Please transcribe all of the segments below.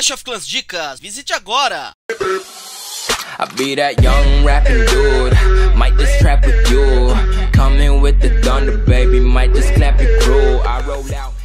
Clash of Clans Dicas, visite agora! I be that young rapping dude, might just trap with you. Coming with the thunder, baby, might just clap it crew. I roll out.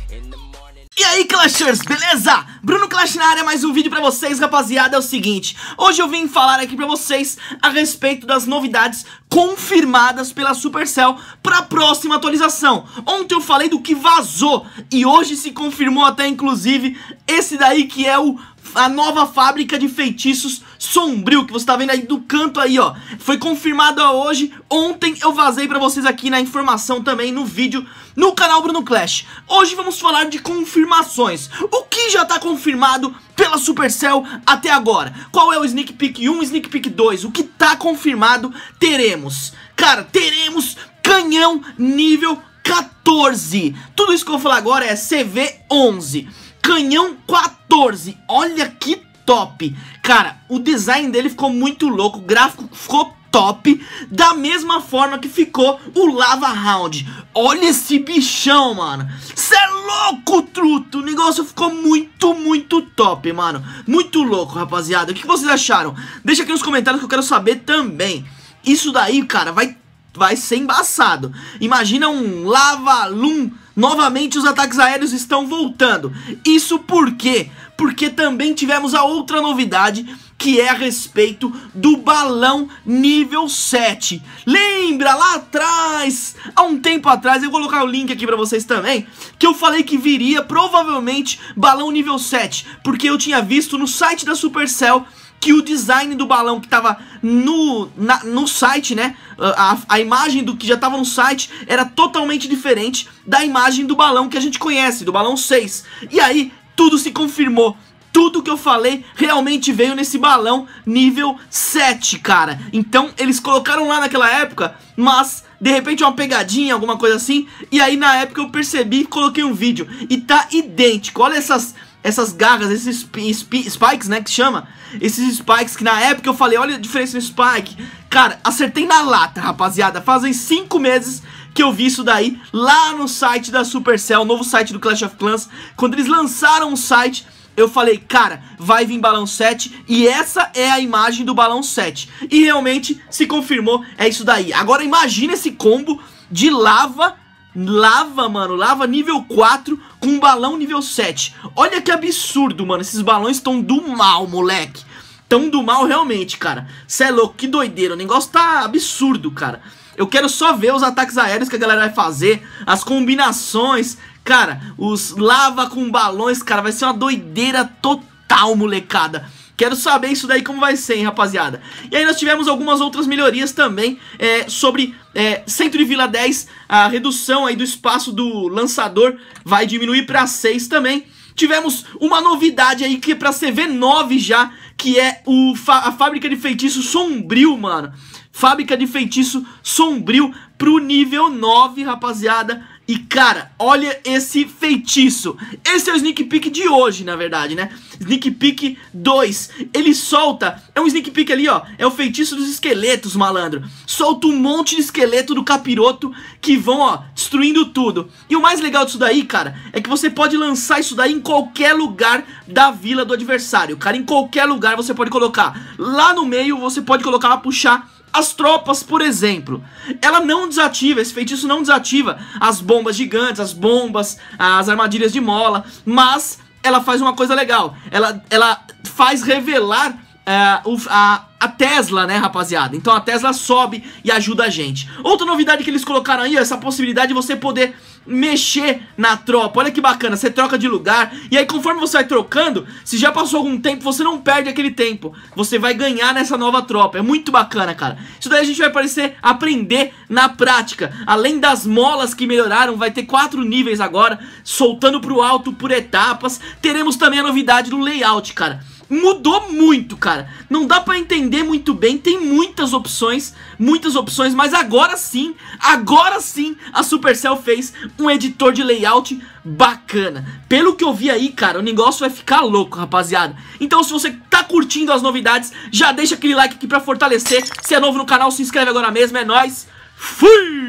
E aí Clashers, beleza? Bruno Clash na área, mais um vídeo pra vocês, rapaziada, é o seguinte Hoje eu vim falar aqui pra vocês a respeito das novidades confirmadas pela Supercell pra próxima atualização Ontem eu falei do que vazou e hoje se confirmou até inclusive esse daí que é o a nova fábrica de feitiços sombrio que você tá vendo aí do canto aí, ó. Foi confirmada hoje. Ontem eu vazei pra vocês aqui na informação também no vídeo no canal Bruno Clash. Hoje vamos falar de confirmações. O que já tá confirmado pela Supercell até agora? Qual é o Sneak Peek 1 e Sneak Peek 2? O que tá confirmado teremos? Cara, teremos canhão nível 14. Tudo isso que eu vou falar agora é CV11. Canhão 14, olha que top. Cara, o design dele ficou muito louco, o gráfico ficou top Da mesma forma que ficou o Lava Round Olha esse bichão, mano. Cê é louco, truto. O negócio ficou muito, muito top, mano. Muito louco, rapaziada. O que vocês acharam? Deixa aqui nos comentários que eu quero saber também. Isso daí, cara, vai, vai ser embaçado. Imagina um Lava Loom Novamente os ataques aéreos estão voltando. Isso por quê? Porque também tivemos a outra novidade que é a respeito do balão nível 7. Lembra lá atrás, há um tempo atrás, eu vou colocar o link aqui pra vocês também, que eu falei que viria provavelmente balão nível 7, porque eu tinha visto no site da Supercell que o design do balão que tava no, na, no site, né? A, a imagem do que já tava no site era totalmente diferente da imagem do balão que a gente conhece, do balão 6. E aí, tudo se confirmou. Tudo que eu falei realmente veio nesse balão nível 7, cara. Então, eles colocaram lá naquela época, mas de repente uma pegadinha, alguma coisa assim. E aí, na época, eu percebi e coloquei um vídeo. E tá idêntico. Olha essas essas garras, esses spikes, né, que chama? Esses spikes que na época eu falei, olha a diferença no spike. Cara, acertei na lata, rapaziada. Fazem 5 meses que eu vi isso daí lá no site da Supercell, novo site do Clash of Clans. Quando eles lançaram o site, eu falei, cara, vai vir balão 7 E essa é a imagem do balão 7 E realmente se confirmou, é isso daí. Agora imagina esse combo de lava Lava, mano, lava nível 4 com balão nível 7 Olha que absurdo, mano, esses balões estão do mal, moleque. Tão do mal realmente, cara. Cê é louco, que doideira, o negócio tá absurdo, cara. Eu quero só ver os ataques aéreos que a galera vai fazer As combinações. Cara, os lava com balões, cara, vai ser uma doideira total, molecada Quero saber isso daí como vai ser, hein, rapaziada. E aí nós tivemos algumas outras melhorias também é, sobre é, centro de Vila 10, a redução aí do espaço do lançador vai diminuir para 6 também. Tivemos uma novidade aí que é pra CV9 já, que é o, a fábrica de feitiço sombrio, mano. Fábrica de feitiço sombrio pro nível 9, rapaziada. E cara, olha esse feitiço. Esse é o sneak peek de hoje, na verdade, né? Sneak peek 2 Ele solta, é um sneak peek ali, ó. É o feitiço dos esqueletos, malandro. Solta um monte de esqueleto do capiroto Que vão, ó, destruindo tudo. E o mais legal disso daí, cara É que você pode lançar isso daí em qualquer lugar Da vila do adversário. Cara, em qualquer lugar você pode colocar. Lá no meio você pode colocar pra puxar as tropas, por exemplo, ela não desativa, esse feitiço não desativa as bombas gigantes, as bombas, as armadilhas de mola, mas ela faz uma coisa legal, ela, ela faz revelar uh, a, a Tesla, né, rapaziada? Então a Tesla sobe e ajuda a gente. Outra novidade que eles colocaram aí, é essa possibilidade de você poder mexer na tropa. Olha que bacana, você troca de lugar e aí conforme você vai trocando, se já passou algum tempo, você não perde aquele tempo. Você vai ganhar nessa nova tropa. É muito bacana, cara. Isso daí a gente vai parecer aprender na prática. Além das molas que melhoraram, vai ter quatro níveis agora, soltando pro alto por etapas. Teremos também a novidade do layout, cara mudou muito, cara. Não dá pra entender muito bem, tem muitas opções, muitas opções, mas agora sim, agora sim, a Supercell fez um editor de layout bacana. Pelo que eu vi aí, cara, o negócio vai ficar louco, rapaziada. Então se você tá curtindo as novidades, já deixa aquele like aqui pra fortalecer. Se é novo no canal, se inscreve agora mesmo, é nóis. Fui!